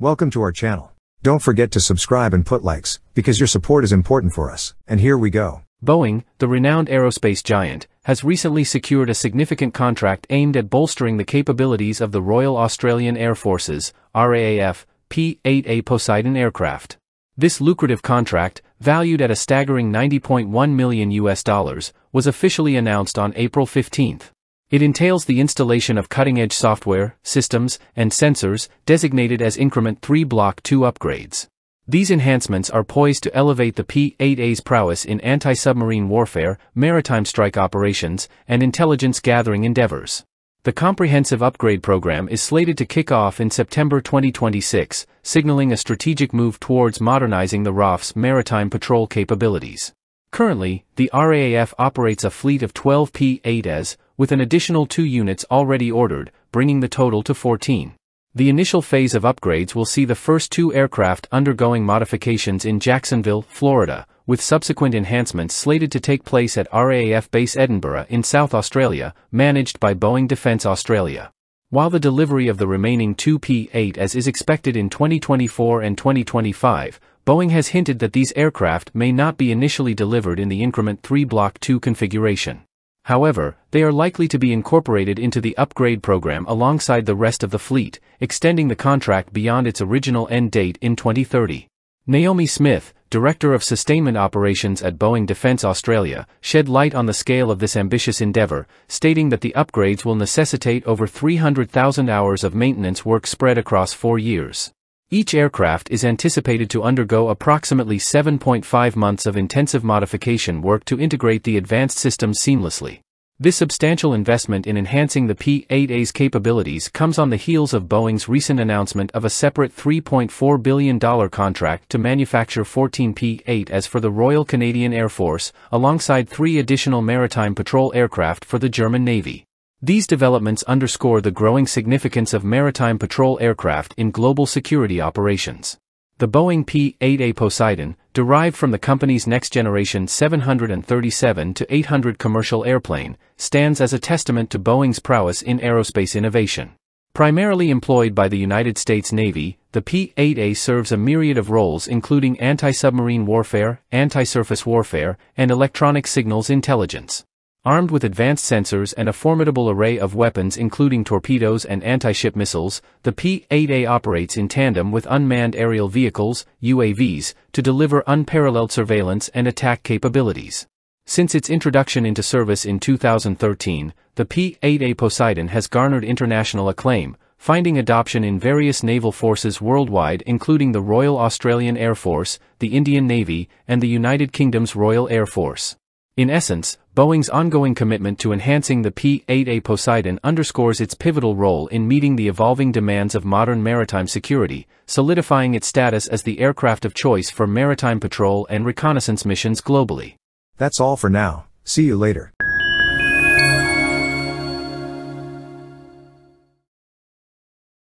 Welcome to our channel. Don't forget to subscribe and put likes, because your support is important for us. And here we go. Boeing, the renowned aerospace giant, has recently secured a significant contract aimed at bolstering the capabilities of the Royal Australian Air Force's RAAF P-8A Poseidon aircraft. This lucrative contract, valued at a staggering 90.1 million US dollars, was officially announced on April 15. It entails the installation of cutting-edge software, systems, and sensors, designated as Increment 3 Block 2 upgrades. These enhancements are poised to elevate the P-8A's prowess in anti-submarine warfare, maritime strike operations, and intelligence gathering endeavors. The comprehensive upgrade program is slated to kick off in September 2026, signaling a strategic move towards modernizing the RAAF's maritime patrol capabilities. Currently, the RAAF operates a fleet of 12 P-8As, with an additional two units already ordered, bringing the total to 14. The initial phase of upgrades will see the first two aircraft undergoing modifications in Jacksonville, Florida, with subsequent enhancements slated to take place at RAAF Base Edinburgh in South Australia, managed by Boeing Defence Australia. While the delivery of the remaining two P-8As is expected in 2024 and 2025, Boeing has hinted that these aircraft may not be initially delivered in the Increment 3 Block 2 configuration. However, they are likely to be incorporated into the upgrade program alongside the rest of the fleet, extending the contract beyond its original end date in 2030. Naomi Smith, Director of Sustainment Operations at Boeing Defence Australia, shed light on the scale of this ambitious endeavour, stating that the upgrades will necessitate over 300,000 hours of maintenance work spread across four years. Each aircraft is anticipated to undergo approximately 7.5 months of intensive modification work to integrate the advanced systems seamlessly. This substantial investment in enhancing the P-8A's capabilities comes on the heels of Boeing's recent announcement of a separate $3.4 billion contract to manufacture 14 P-8As for the Royal Canadian Air Force, alongside three additional maritime patrol aircraft for the German Navy. These developments underscore the growing significance of maritime patrol aircraft in global security operations. The Boeing P-8A Poseidon, derived from the company's next-generation 737-800 commercial airplane, stands as a testament to Boeing's prowess in aerospace innovation. Primarily employed by the United States Navy, the P-8A serves a myriad of roles including anti-submarine warfare, anti-surface warfare, and electronic signals intelligence. Armed with advanced sensors and a formidable array of weapons including torpedoes and anti-ship missiles, the P-8A operates in tandem with unmanned aerial vehicles, UAVs, to deliver unparalleled surveillance and attack capabilities. Since its introduction into service in 2013, the P-8A Poseidon has garnered international acclaim, finding adoption in various naval forces worldwide including the Royal Australian Air Force, the Indian Navy, and the United Kingdom's Royal Air Force. In essence, Boeing's ongoing commitment to enhancing the P-8A Poseidon underscores its pivotal role in meeting the evolving demands of modern maritime security, solidifying its status as the aircraft of choice for maritime patrol and reconnaissance missions globally. That's all for now. See you later.